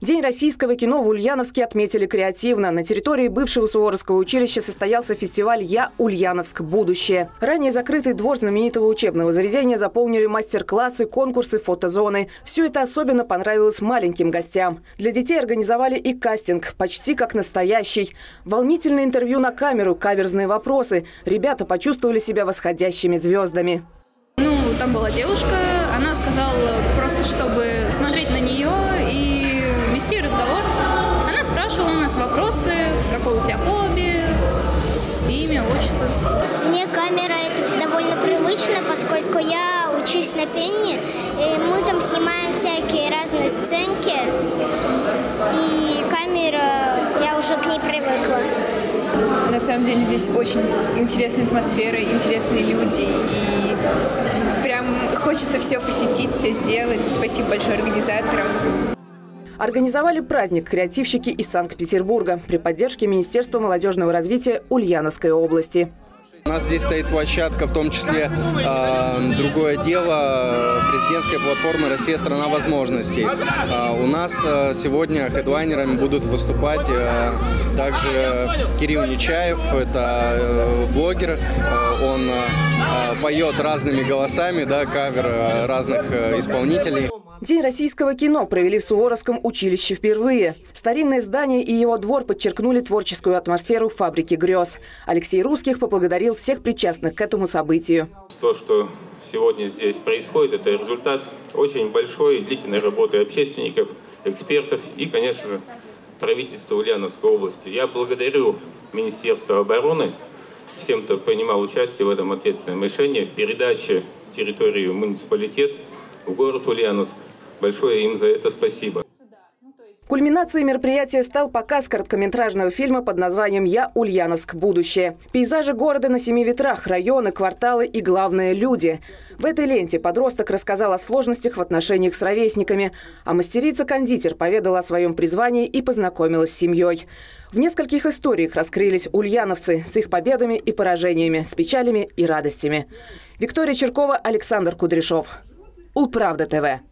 День российского кино в Ульяновске отметили креативно. На территории бывшего Суворовского училища состоялся фестиваль «Я Ульяновск. Будущее». Ранее закрытый двор знаменитого учебного заведения заполнили мастер-классы, конкурсы, фотозоны. Все это особенно понравилось маленьким гостям. Для детей организовали и кастинг, почти как настоящий. Волнительное интервью на камеру, каверзные вопросы. Ребята почувствовали себя восходящими звездами. Ну, там была девушка, она сказала просто, чтобы смотреть на нее и вести разговор. Она спрашивала у нас вопросы, какое у тебя хобби, имя, отчество. Мне камера это довольно привычно, поскольку я учусь на пении, и мы там снимаем всякие разные сценки, и камера, я уже к ней привыкла. На самом деле здесь очень интересная атмосфера, интересные люди, и прям хочется все посетить, все сделать. Спасибо большое организаторам. Организовали праздник креативщики из Санкт-Петербурга при поддержке Министерства молодежного развития Ульяновской области. У нас здесь стоит площадка, в том числе э, другое дело, президентская платформа «Россия – страна возможностей». Э, у нас э, сегодня хедлайнерами будут выступать э, также Кирилл Нечаев, это э, блогер, э, он э, поет разными голосами, да, кавер разных э, исполнителей. День российского кино провели в Суворовском училище впервые. Старинное здание и его двор подчеркнули творческую атмосферу фабрики грез. Алексей Русских поблагодарил всех причастных к этому событию. То, что сегодня здесь происходит, это результат очень большой длительной работы общественников, экспертов и, конечно же, правительства Ульяновской области. Я благодарю Министерство обороны, всем, кто принимал участие в этом ответственном решении, в передаче территории муниципалитет в город Ульяновск. Большое им за это спасибо. Кульминацией мероприятия стал показ короткометражного фильма под названием «Я Ульяновск. Будущее». Пейзажи города на семи ветрах, районы, кварталы и, главное, люди. В этой ленте подросток рассказал о сложностях в отношениях с ровесниками, а мастерица-кондитер поведала о своем призвании и познакомилась с семьей. В нескольких историях раскрылись ульяновцы с их победами и поражениями, с печалями и радостями. Виктория Черкова, Александр Кудряшов. Улправда ТВ.